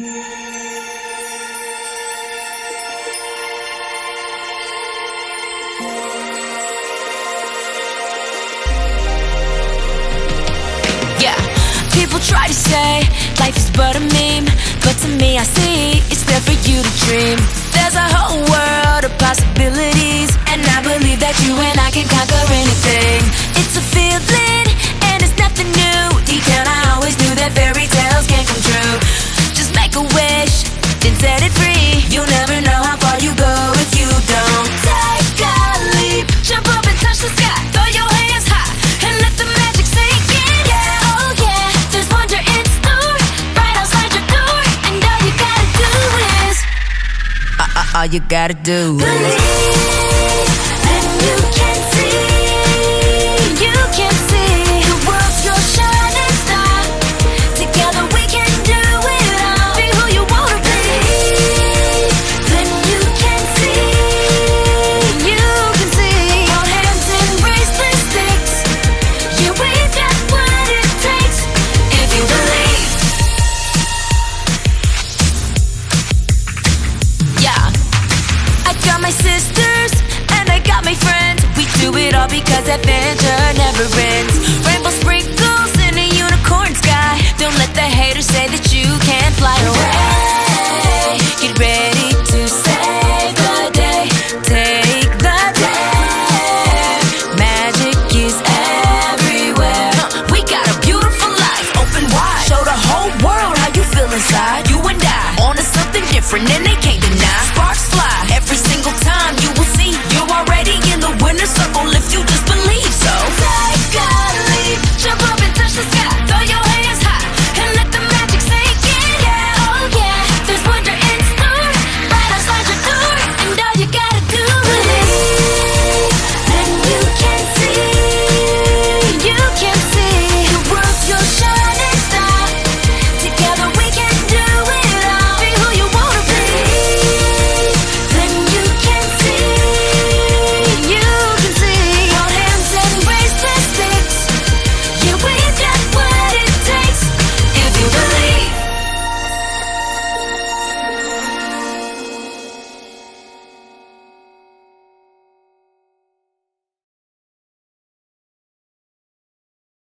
Yeah, people try to say life is but a meme, but to me I see it's there for you to dream. There's a whole world of possibilities, and I believe that you and I can conquer anything. It's a feeling, set it free. You'll never know how far you go if you don't take a leap. Jump up and touch the sky, throw your hands high, and let the magic sink in. Yeah, oh yeah, there's wonder in store, right outside your door, and all you gotta do is Uh, uh, all you gotta do is because adventure